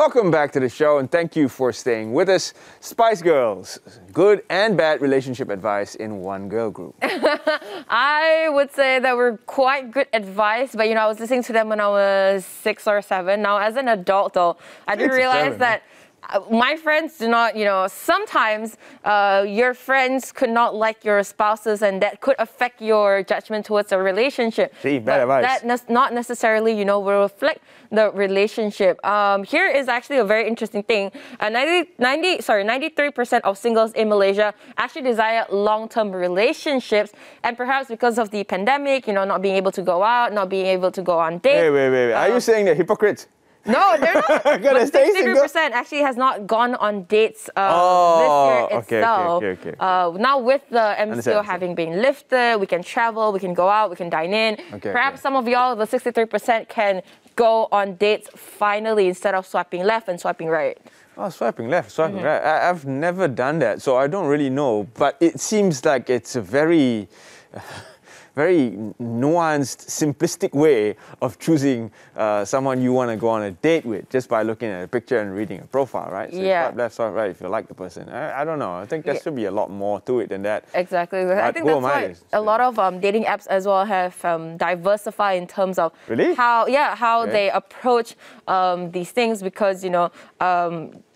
Welcome back to the show and thank you for staying with us. Spice Girls, good and bad relationship advice in one girl group. I would say that we're quite good advice, but you know, I was listening to them when I was six or seven. Now, as an adult, though, I didn't realize that uh, my friends do not, you know, sometimes uh, your friends could not like your spouses and that could affect your judgment towards a relationship. See, bad but advice. That ne- not necessarily, you know, will reflect the relationship. Um, here is actually a very interesting thing. Uh, 90, 90, sorry, 93% of singles in Malaysia actually desire long-term relationships. And perhaps because of the pandemic, you know, not being able to go out, not being able to go on dates. Wait, wait, wait. wait. Are you Um, saying they're hypocrites? No, they're not. But stay 63% actually has not gone on dates uh, Oh, this year okay, okay, itself. okay, okay. Uh, now with the MCO having been lifted, we can travel, we can go out, we can dine in. Okay, Perhaps some of y'all, the 63%, can go on dates finally instead of swiping left and swiping right. Oh, swiping left, swiping Mm-hmm. right. I, I've never done that, so I don't really know. But it seems like it's a very, very nuanced, simplistic way of choosing uh, someone you want to go on a date with just by looking at a picture and reading a profile, right? So Yeah. swipe left, swipe right if you like the person. I, I don't know. I think there Yeah. should be a lot more to it than that. Exactly. I think that's why a lot of um, dating apps as well have um, diversified in terms of Really? how yeah how Okay. they approach um, these things because you know.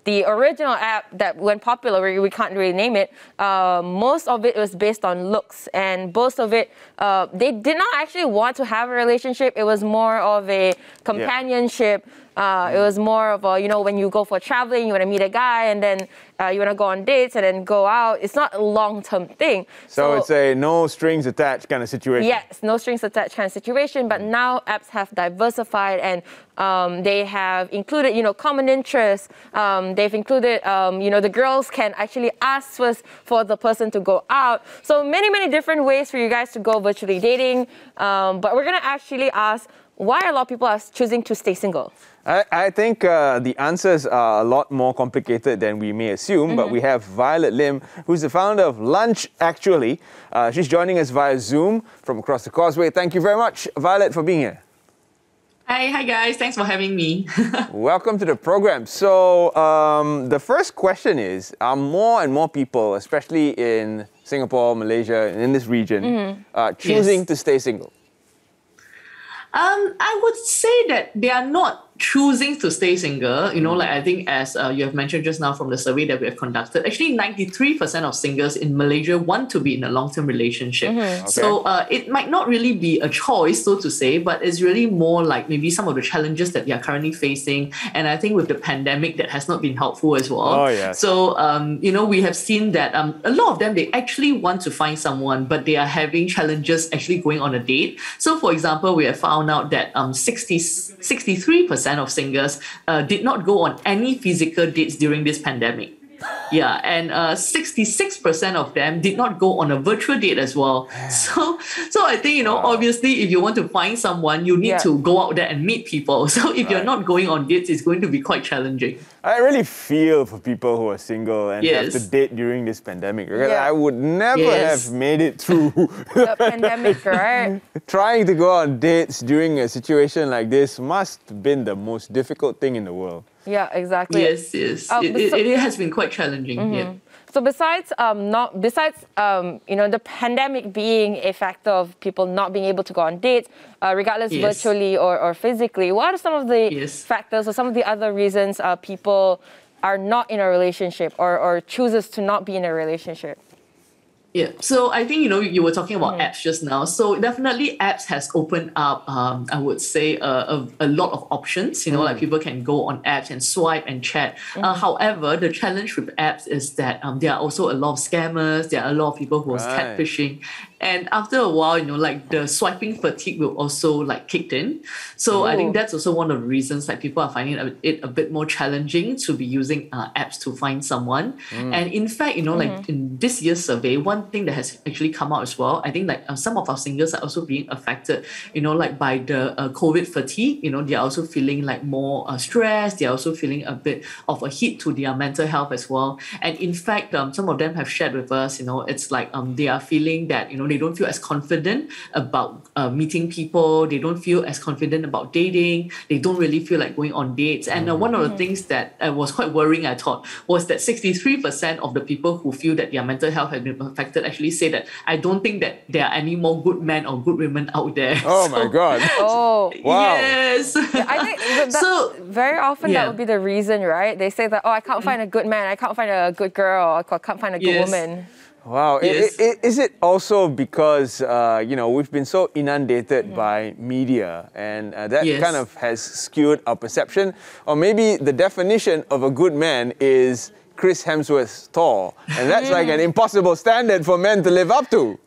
The original app that went popular, we, we can't really name it. Uh, most of it was based on looks, and most of it, uh, they did not actually want to have a relationship. It was more of a companionship. Uh, it was more of a, you know, when you go for traveling, you want to meet a guy, and then uh, you want to go on dates, and then go out. It's not a long-term thing. So, it's a no strings attached kind of situation. Yes, no strings attached kind of situation. But now apps have diversified and um, they have included, you know, common interests. Um, they've included, um, you know, the girls can actually ask first for the person to go out. So many, many different ways for you guys to go virtually dating. Um, but we're gonna actually ask why a lot of people are choosing to stay single. I, I think uh, the answers are a lot more complicated than we may assume, but we have Violet Lim, who's the founder of Lunch Actually. Uh, she's joining us via Zoom from across the causeway. Thank you very much, Violet, for being here. Hi, hi guys. Thanks for having me. Welcome to the program. So, um, the first question is Are more and more people, especially in Singapore, Malaysia, and in this region, uh, choosing Yes. to stay single? um, I would say that they are not choosing to stay single. You know, like I think as uh, you have mentioned just now from the survey that we have conducted, actually 93% of singles in Malaysia want to be in a long-term relationship. So uh, it might not really be a choice, so to say, but it's really more like maybe some of the challenges that they are currently facing. And I think with the pandemic, that has not been helpful as well. Oh, yes. So, um, you know, we have seen that um, a lot of them, they actually want to find someone, but they are having challenges actually going on a date. So, for example, we have found out that um, 60, 63% of singles uh, did not go on any physical dates during this pandemic. Yeah, and uh, 66% of them did not go on a virtual date as well. So, so I think, you know, obviously, if you want to find someone, you need Yeah. to go out there and meet people. So, if you're not going on dates, it's going to be quite challenging. I really feel for people who are single and have to date during this pandemic. Because Yeah. I would never Yes. have made it through The pandemic, right? trying to go on dates during a situation like this must have been the most difficult thing in the world. Yeah, exactly. Yes, yes. Um, it, it, so- it has been quite challenging. Yeah. So besides um, not besides um, you know the pandemic being a factor of people not being able to go on dates, uh, regardless Yes. virtually or, or physically, what are some of the Yes. factors or some of the other reasons uh, people are not in a relationship or, or chooses to not be in a relationship? Yeah. So I think you know you were talking Mm-hmm. about apps just now. So definitely apps has opened up. Um, I would say a, a, a lot of options. You know, like people can go on apps and swipe and chat. Mm-hmm. Uh, however, the challenge with apps is that um, there are also a lot of scammers. There are a lot of people who are Right. catfishing, and after a while, you know, like the swiping fatigue will also like kicked in. So I think that's also one of the reasons like people are finding it- it a bit more challenging to be using uh, apps to find someone. And in fact, you know, like in this year's survey, one thing that has actually come out as well, I think like uh, some of our singers are also being affected, you know, like by the uh, COVID fatigue. You know, they are also feeling like more uh, stressed. They are also feeling a bit of a hit to their mental health as well. And in fact, um, some of them have shared with us, you know, it's like um, they are feeling that, you know, they they don't feel as confident about uh, meeting people. They don't feel as confident about dating. They don't really feel like going on dates. And uh, one of the things that uh, was quite worrying, I thought, was that 63% of the people who feel that their mental health has been affected actually say that I don't think that there are any more good men or good women out there. Oh my God. Oh. Wow. Yes. I think that, that- So, very often yeah. that would be the reason, right? They say that, oh, I can't find a good man, I can't find a good girl, I can't find a good Yes. woman. Wow. Yes. i- i- Is it also because, uh, you know, we've been so inundated by media and uh, that Yes. kind of has skewed our perception? Or maybe the definition of a good man is Chris Hemsworth's Thor. And that's like an impossible standard for men to live up to.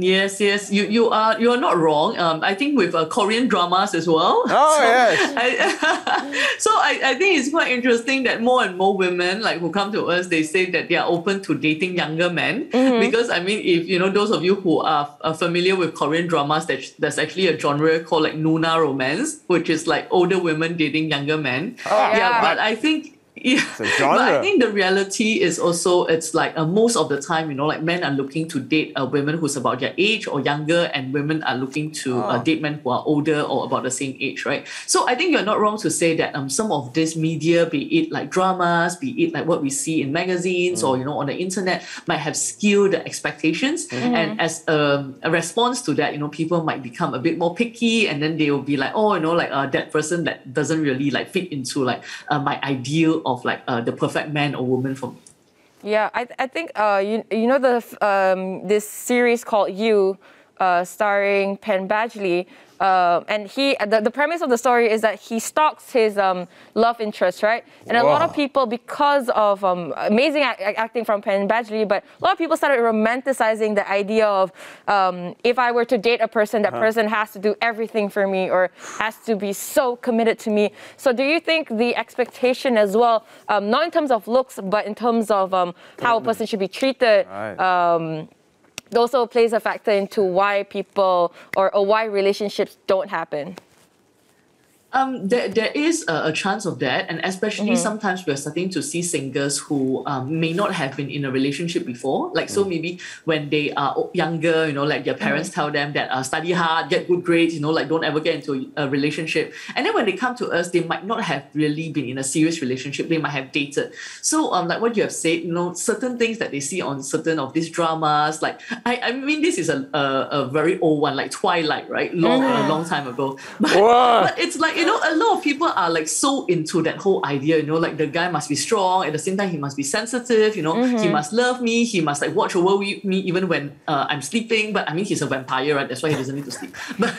Yes, yes, you you are you are not wrong. Um, I think with uh, Korean dramas as well. Oh, yes. I, so I, I think it's quite interesting that more and more women like who come to us, they say that they are open to dating younger men because I mean, if you know those of you who are, are familiar with Korean dramas, that there's actually a genre called like Nuna romance, which is like older women dating younger men. Oh, yeah. but I think. Yeah, but. I think the reality is also it's like uh, most of the time, you know, like men are looking to date a women who's about their age or younger, and women are looking to uh, Oh. date men who are older or about the same age, right? So I think you're not wrong to say that um some of this media, be it like dramas, be it like what we see in magazines or you know on the internet, might have skewed the expectations, and as um, a response to that, you know, people might become a bit more picky, and then they will be like, oh, you know, like uh, that person that doesn't really like fit into like uh, my ideal of like uh, the perfect man or woman for me. Yeah, I, I think uh, you you know the um, this series called You, uh, starring Penn Badgley, uh, and he the, the premise of the story is that he stalks his um, love interest, right? And a lot of people, because of um, amazing act- acting from Penn Badgley, but a lot of people started romanticizing the idea of um, if I were to date a person, that person has to do everything for me or has to be so committed to me. So, do you think the expectation as well, um, not in terms of looks, but in terms of um, how a person should be treated, Right. Also plays a factor into why people or, or why relationships don't happen? Um, there, there is a, a chance of that, and especially sometimes we're starting to see singers who um, may not have been in a relationship before. Like, so maybe when they are younger, you know, like their parents tell them that uh, study hard, get good grades, you know, like don't ever get into a relationship. And then when they come to us, they might not have really been in a serious relationship. They might have dated. So, um, like what you have said, you know, certain things that they see on certain of these dramas, like I, I mean, this is a, a, a very old one, like Twilight, right? Long, a long time ago. But, but it's like you know a lot of people are like so into that whole idea you know like the guy must be strong at the same time he must be sensitive you know he must love me he must like watch over me even when uh, i'm sleeping but i mean he's a vampire right that's why he doesn't need to sleep. But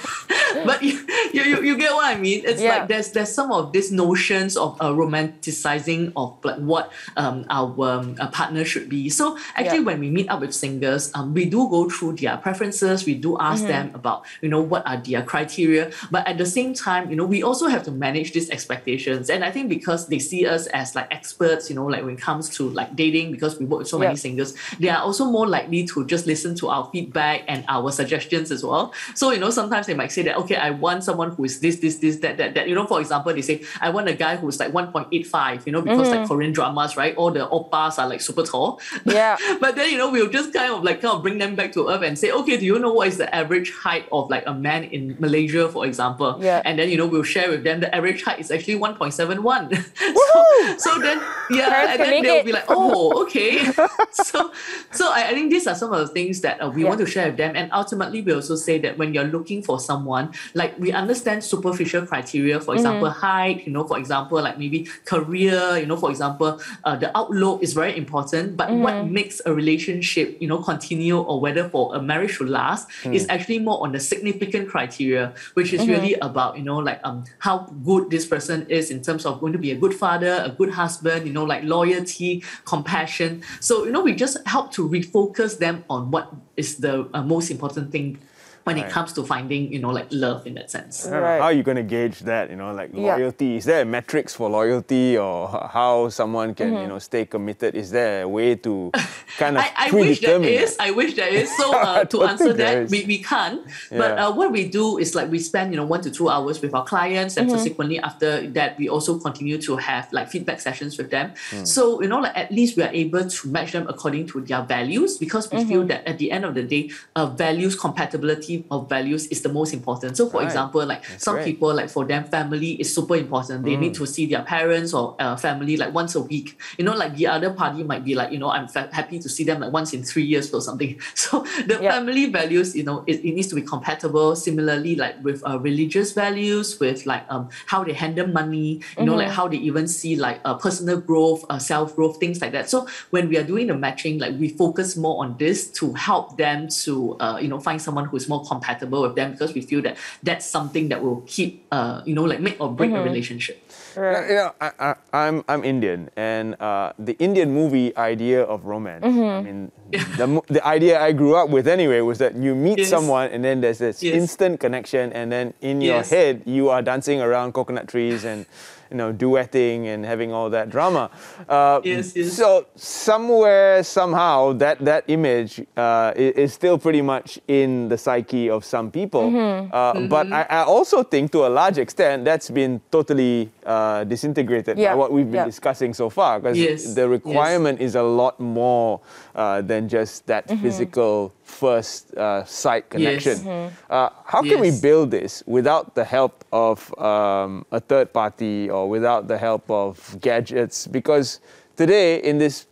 but you, you, you, get what i mean? It's Yeah. like there's there's some of these notions of uh, romanticizing of like what um, our um, partner should be. So actually Yeah. when we meet up with singers um, we do go through their preferences we do ask them about you know what are their criteria but at the same time you know we also have to manage these expectations and i think because they see us as like experts you know like when it comes to like dating because we work with so many Yeah. singers they are also more likely to just listen to our feedback and our suggestions as well so you know sometimes they might say that okay i want someone who is this this this that that that you know for example they say i want a guy who's like 1.85 you know because like mm. korean dramas right all the oppas are like super tall Yeah. but then you know we'll just kind of like kind of bring them back to earth and say okay do you know what is the average height of like a man in malaysia for example Yeah. and then you know we'll share with them the average height is actually 1.71 so, so then yeah Parents and then they'll it. be like oh okay. So so I, I think these are some of the things that uh, we Yeah. want to share with them. And ultimately we also say that when you're looking for someone like we understand superficial criteria for example height you know for example like maybe career you know for example uh, the outlook is very important but what makes a relationship you know continue or whether for a marriage to last is actually more on the significant criteria which is really about you know like um how good this person is in terms of going to be a good father a good husband you know like loyalty compassion. So you know we just help to refocus them on what is the uh, most important thing when Right. it comes to finding, you know, like love in that sense. I don't know, Right. How are you going to gauge that? You know, like Yeah. loyalty. Is there a metrics for loyalty, or how someone can Mm-hmm. you know stay committed? Is there a way to kind of I, I wish there predetermine is. that? I wish there is. So uh, to answer think there that, is. we, we can't. But uh, what we do is like we spend you know one to two hours with our clients, and subsequently after that, we also continue to have like feedback sessions with them. Hmm. So you know, like at least we are able to match them according to their values because we feel that at the end of the day, uh, values compatibility of values is the most important. So for Right. example, like some great. people like for them family is super important. They Mm. need to see their parents or uh, family like once a week. You know, like the other party might be like, you know, I'm fa- happy to see them like once in three years or something. So the Yeah. family values, you know, it, it needs to be compatible. Similarly, like with uh, religious values, with like um how they handle money, you know, like how they even see like uh, personal growth, uh, self growth, things like that. So when we are doing the matching, like we focus more on this to help them to uh, you know find someone who is more compatible with them because we feel that that's something that will keep uh you know like make or break a relationship. Yeah, You know, I, I, I'm I'm Indian, and uh, the Indian movie idea of romance. Mm-hmm. I mean, the the idea I grew up with anyway was that you meet Yes. someone, and then there's this Yes. instant connection, and then in your head you are dancing around coconut trees and. You know, duetting and having all that drama. Uh, Yes, yes. So somewhere, somehow, that that image uh, is, still pretty much in the psyche of some people. Mm-hmm. Uh, But I, I also think, to a large extent, that's been totally uh, disintegrated Yeah, by what we've been yeah. discussing so far. Because Yes, the yes. requirement is a lot more uh, than just that Mm-hmm. physical first uh, sight connection. Mm-hmm. Uh, how can we build this without the help of um, a third party or without the help of gadgets? Because today, in this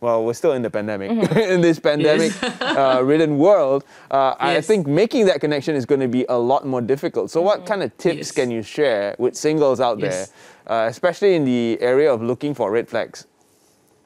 well, we're still in the pandemic. Mm-hmm. in this pandemic uh, ridden world, uh, I think making that connection is going to be a lot more difficult. So, what kind of tips Yes. can you share with singles out there, uh, especially in the area of looking for red flags?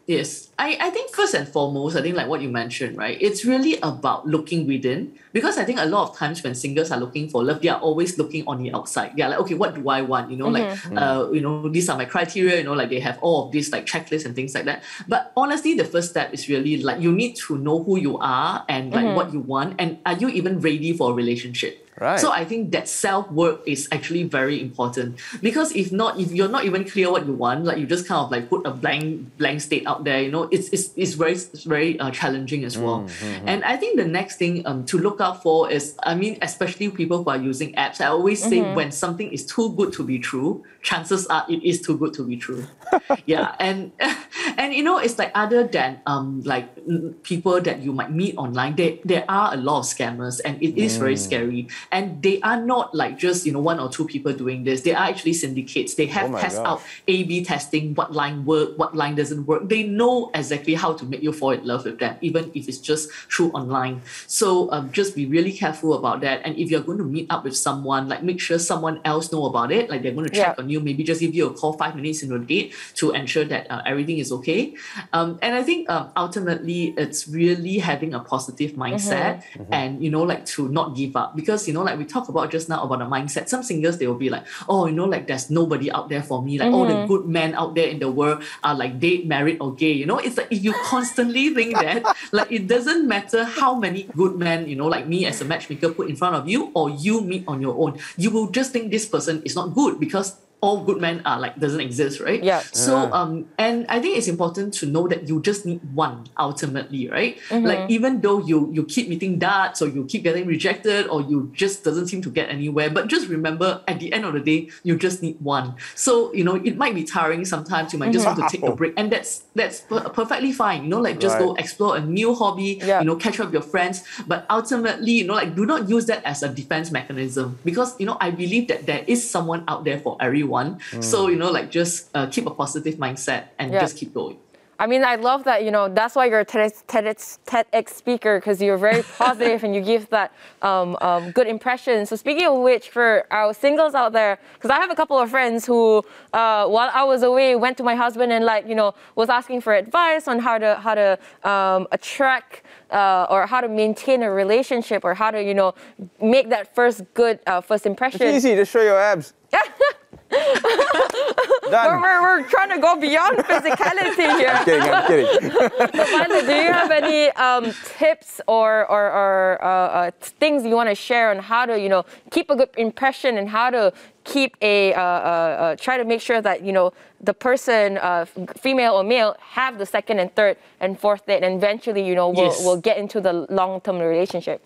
Yes, I, I think first and foremost, I think like what you mentioned, right? It's really about looking within because I think a lot of times when singles are looking for love, they are always looking on the outside. They're like, okay, what do I want? You know, like, uh, you know, these are my criteria. You know, like they have all of these like checklists and things like that. But honestly, the first step is really like you need to know who you are and like what you want, and are you even ready for a relationship? Right. So I think that self work is actually very important because if not, if you're not even clear what you want, like you just kind of like put a blank blank state out there, you know, it's it's, it's very it's very uh, challenging as well. And I think the next thing um, to look out for is, I mean, especially people who are using apps. I always say when something is too good to be true, chances are it is too good to be true. yeah, and and you know, it's like other than um like mm, people that you might meet online, there there are a lot of scammers, and it is very scary. And they are not like just you know one or two people doing this. They are actually syndicates. They have Oh test gosh. out A/B testing, what line work, what line doesn't work. They know exactly how to make you fall in love with them, even if it's just through online. So um, just be really careful about that. And if you're going to meet up with someone, like make sure someone else know about it. Like they're going to check Yeah. on you, maybe just give you a call five minutes in the date to ensure that uh, everything is okay. Um, and I think um, ultimately it's really having a positive mindset and you know like to not give up because you know like we talked about just now about the mindset. Some singles they will be like, oh, you know, like there's nobody out there for me. Like all the mm-hmm. good men out there in the world are like date, married, or gay. You know, it's like if you constantly think that, like it doesn't matter how many good men, you know, like me as a matchmaker put in front of you, or you meet on your own, you will just think this person is not good because all good men are like doesn't exist, right? Yeah. So um, and I think it's important to know that you just need one ultimately, right? Mm-hmm. Like even though you you keep meeting darts or you keep getting rejected or you just doesn't seem to get anywhere, but just remember at the end of the day, you just need one. So you know it might be tiring sometimes. You might just want to take a break, and that's that's per- perfectly fine. You know, like just go explore a new hobby. Yeah. You know, catch up with your friends. But ultimately, you know, like do not use that as a defense mechanism because you know I believe that there is someone out there for everyone. So you know, like just uh, keep a positive mindset and Yeah. just keep going. I mean, I love that, you know, that's why you're a TEDx, TEDx, TEDx speaker because you're very positive and you give that um, um, good impression. So, speaking of which, for our singles out there, because I have a couple of friends who, uh, while I was away, went to my husband and, like, you know, was asking for advice on how to, how to um, attract uh, or how to maintain a relationship or how to, you know, make that first good uh, first It's impression. easy, just show your abs. Done. We're, we're, we're trying to go beyond physicality here. I'm kidding, I'm kidding. Violet, do you have any um, tips or, or, or uh, uh, things you want to share on how to, you know, keep a good impression and how to keep a, uh, uh, uh, try to make sure that, you know, the person, uh, female or male, have the second and third and fourth date and eventually, you know, will Yes. will get into the long-term relationship?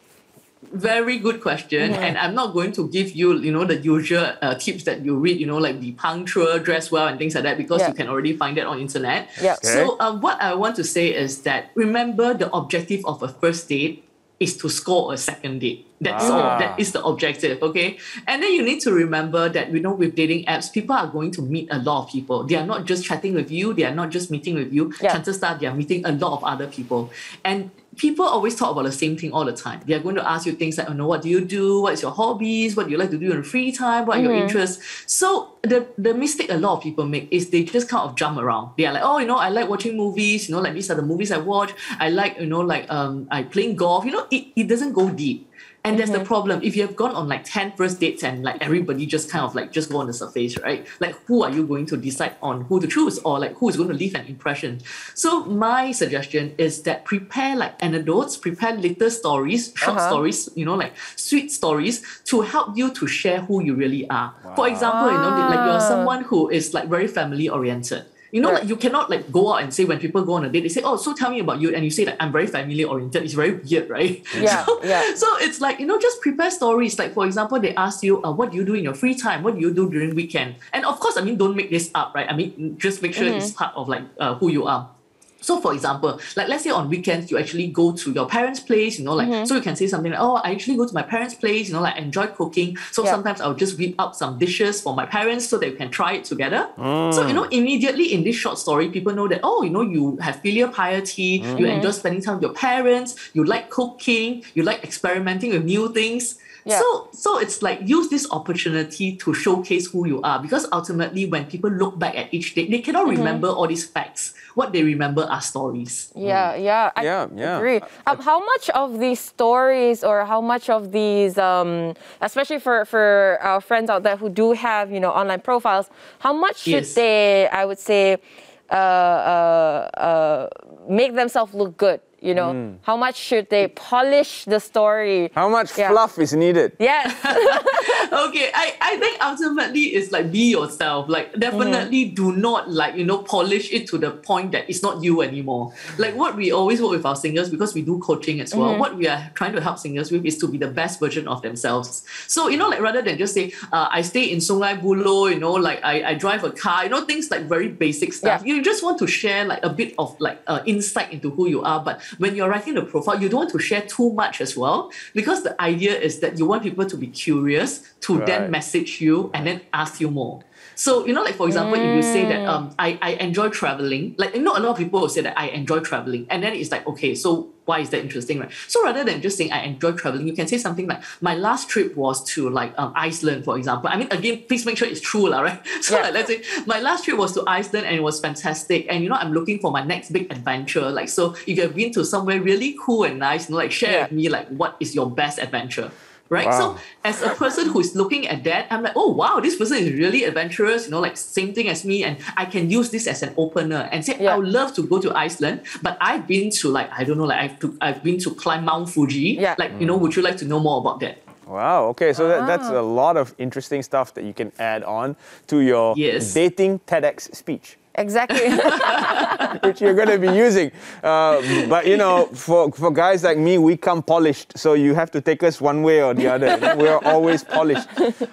Very good question, Mm-hmm. and I'm not going to give you, you know, the usual uh, tips that you read, you know, like be punctual, dress well, and things like that, because Yeah. you can already find that on internet. Yeah. So, um, what I want to say is that remember the objective of a first date is to score a second date. That's Ah. all. That is the objective, okay? And then you need to remember that you know with dating apps, people are going to meet a lot of people. They are not just chatting with you. They are not just meeting with you. Yeah. Chances are they are meeting a lot of other people. And people always talk about the same thing all the time. They are going to ask you things like, oh, no, what do you do? What is your hobbies? What do you like to do in free time? What are your interests? So the, the mistake a lot of people make is they just kind of jump around. They are like, oh, you know, I like watching movies, you know, like these are the movies I watch. I like, you know, like um I playing golf. You know, it, it doesn't go deep. And that's the problem. If you have gone on like 10 first dates and like everybody just kind of like just go on the surface, right? Like who are you going to decide on who to choose or like who is going to leave an impression? So my suggestion is that prepare like anecdotes, prepare little stories, short Uh-huh. stories, you know, like sweet stories to help you to share who you really are. For example, you know, like you're Ah. someone who is like very family oriented. You know, Right. like you cannot like go out and say when people go on a date, they say, "Oh, so tell me about you," and you say like, "I'm very family oriented." It's very weird, right? Yeah, so, yeah. so it's like you know, just prepare stories. Like for example, they ask you, uh, "What do you do in your free time? What do you do during weekend?" And of course, I mean, don't make this up, right? I mean, just make sure Mm-hmm. it's part of like uh, who you are. So, for example, like let's say on weekends you actually go to your parents' place, you know, like Mm-hmm. so you can say something like, "Oh, I actually go to my parents' place, you know, like enjoy cooking." So Yeah. sometimes I'll just whip up some dishes for my parents so that you can try it together. Mm. So you know, immediately in this short story, people know that oh, you know, you have filial piety, you Mm-hmm. enjoy spending time with your parents, you like cooking, you like experimenting with new things. Yeah. So so it's like use this opportunity to showcase who you are because ultimately when people look back at each day, they cannot Mm-hmm. remember all these facts. What they remember are stories. Yeah, yeah, I Yeah, yeah. agree. Um, how much of these stories, or how much of these, um, especially for for our friends out there who do have you know online profiles, how much should Yes. they, I would say, uh, uh, uh, make themselves look good? You know, how much should they polish the story? How much Yeah. fluff is needed? Yes. okay, I, I think ultimately it's like be yourself. Like definitely do not like, you know, polish it to the point that it's not you anymore. Like what we always work with our singers because we do coaching as well. What we are trying to help singers with is to be the best version of themselves. So, you know, like rather than just say, uh, I stay in Sungai Buloh, you know, like I, I drive a car, you know, things like very basic stuff. Yeah. You just want to share like a bit of like uh, insight into who you are. But when you're writing the profile, you don't want to share too much as well because the idea is that you want people to be curious to Right. then message you and then ask you more. So, you know, like for example, if you say that um, I, I enjoy traveling, like you know, a lot of people will say that I enjoy traveling, and then it's like, okay, so why is that interesting, right? So rather than just saying I enjoy traveling, you can say something like my last trip was to like um, Iceland, for example. I mean, again, please make sure it's true, lah, right? So Yeah. like, let's say my last trip was to Iceland and it was fantastic, and you know, I'm looking for my next big adventure. Like, so if you have been to somewhere really cool and nice, you know, like share Yeah. with me like what is your best adventure. Right. Wow. So as a person who's looking at that, I'm like, oh wow, this person is really adventurous, you know, like same thing as me, and I can use this as an opener and say, Yeah. I would love to go to Iceland, but I've been to like, I don't know, like I've to, I've been to climb Mount Fuji. Yeah. Like, you know, would you like to know more about that? Wow. Okay. So that, that's Ah. a lot of interesting stuff that you can add on to your Yes. dating TEDx speech. Exactly. which you're going to be using. Uh, but you know, for, for guys like me, we come polished, so you have to take us one way or the other. We're always polished.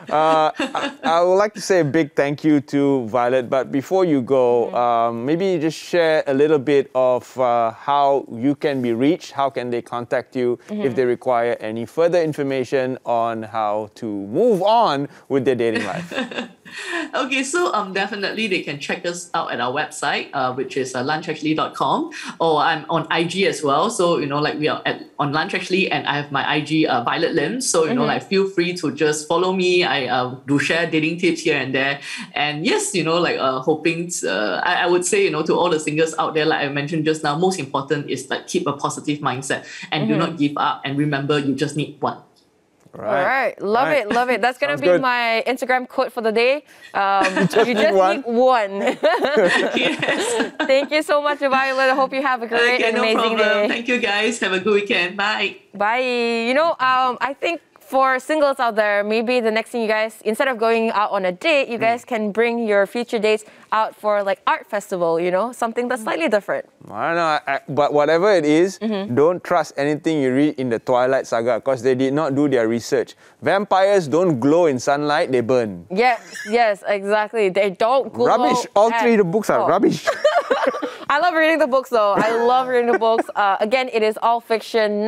Uh, I, I would like to say a big thank you to Violet, but before you go, um, maybe just share a little bit of uh, how you can be reached, how can they contact you if they require any further information on how to move on with their dating life. Okay, so um, definitely they can check us out at our website, uh, which is uh, lunchactually.com, or I'm on IG as well. So you know, like we are at on Lunch Actually, and I have my IG uh, Violet Lim. So you know, like feel free to just follow me. I uh, do share dating tips here and there, and yes, you know, like uh, hoping to, uh, I, I would say you know to all the singers out there, like I mentioned just now, most important is like keep a positive mindset and do not give up, and remember you just need one. Right. All right, love Right. it, love it. That's gonna be good. my Instagram quote for the day. Um, you need just one? need one. yes. Thank you so much, Violet. I hope you have a great okay, and no amazing problem. day. Thank you guys. Have a good weekend. Bye. Bye. You know, um, I think for singles out there, maybe the next thing you guys, instead of going out on a date, you guys can bring your future dates out for like art festival. You know, something that's slightly different. I don't know, I, but whatever it is, Mm-hmm. don't trust anything you read in the Twilight Saga because they did not do their research. Vampires don't glow in sunlight; they burn. Yes, yes, exactly. They don't glow. rubbish. All three of the books are all. rubbish. I love reading the books though. I love reading the books. Uh, again, it is all fiction.